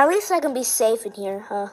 At least I can be safe in here, huh?